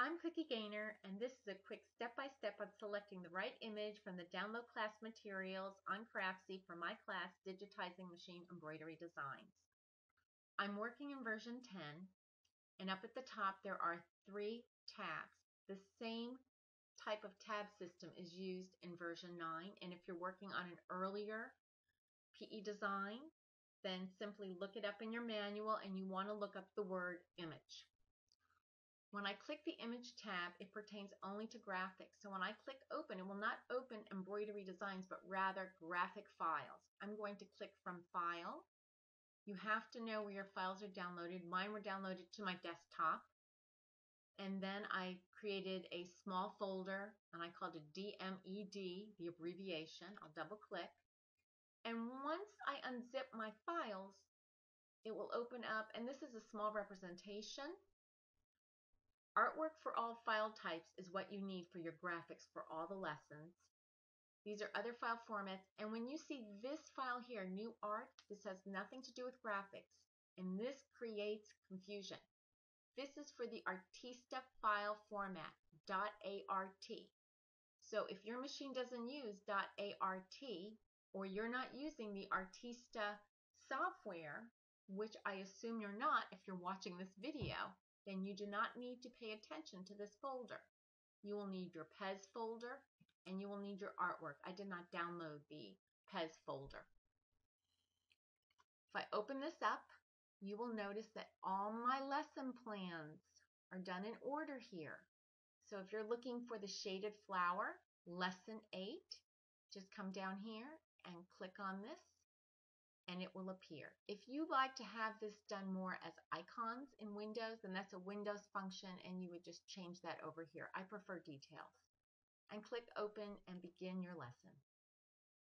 I'm Cookie Gaynor and this is a quick step-by-step -step on selecting the right image from the download class materials on Craftsy for my class Digitizing Machine Embroidery Designs. I'm working in version 10 and up at the top there are three tabs. The same type of tab system is used in version 9 and if you're working on an earlier PE design then simply look it up in your manual and you want to look up the word image. When I click the image tab, it pertains only to graphics. So when I click open, it will not open embroidery designs, but rather graphic files. I'm going to click from file. You have to know where your files are downloaded. Mine were downloaded to my desktop. And then I created a small folder and I called it DMED, the abbreviation. I'll double click. And once I unzip my files, it will open up, and this is a small representation Artwork for all file types is what you need for your graphics for all the lessons. These are other file formats, and when you see this file here, new art, this has nothing to do with graphics, and this creates confusion. This is for the Artista file format, .art. So if your machine doesn't use .art, or you're not using the Artista software, which I assume you're not if you're watching this video, then you do not need to pay attention to this folder. You will need your PES folder and you will need your artwork. I did not download the PES folder. If I open this up, you will notice that all my lesson plans are done in order here. So if you're looking for the shaded flower, lesson 8, just come down here and click on this and it will appear. If you like to have this done more as icons in Windows, then that's a Windows function and you would just change that over here. I prefer details. And click open and begin your lesson.